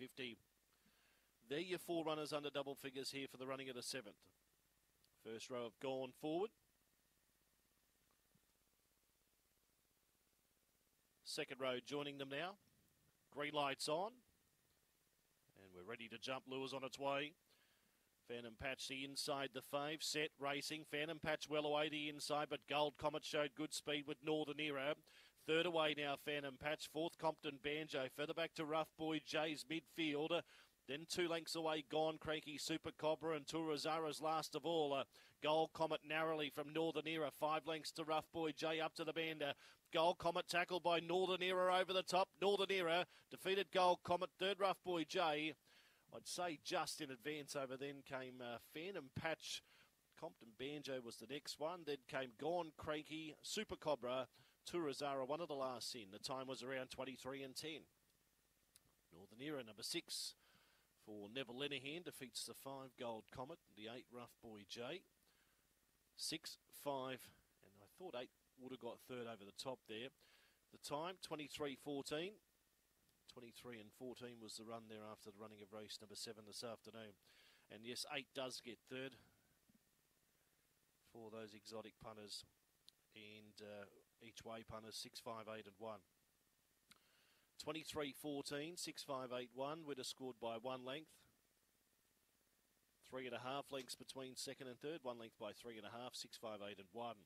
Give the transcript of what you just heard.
350. They're your four runners under double figures here for the running of the seventh. First row have gone forward. Second row joining them now. Green lights on. And we're ready to jump. Lures on its way. Phantom Patch the inside the fave. Set racing. Phantom Patch well away the inside, but Gold Comet showed good speed with Northern Era. Third away now, Phantom Patch. Fourth, Compton Banjo. Further back to Rough Boy J's midfielder. Then two lengths away, Gone Cranky, Super Cobra, and Turazara's last of all. Uh, Gold Comet narrowly from Northern Era. Five lengths to Rough Boy J up to the bender. Gold Comet tackled by Northern Era over the top. Northern Era defeated Gold Comet. Third Rough Boy J. I'd say just in advance over then came uh, Phantom Patch. Compton Banjo was the next one. Then came Gone Cranky, Super Cobra, Turazara, one of the last in. The time was around 23 and 10. Northern Era, number six for Neville Lenihan, defeats the five Gold Comet, the eight Rough Boy J. Six, five, and I thought eight would have got third over the top there. The time, 23 14. 23 and 14 was the run there after the running of race number seven this afternoon. And yes, eight does get third for those exotic punters and uh, each way punters 6, 5, 8 and 1. 23 14, 6, 5, 8, 1. Witter scored by one length. Three and a half lengths between second and third. One length by three and a half, six, five, eight, and one.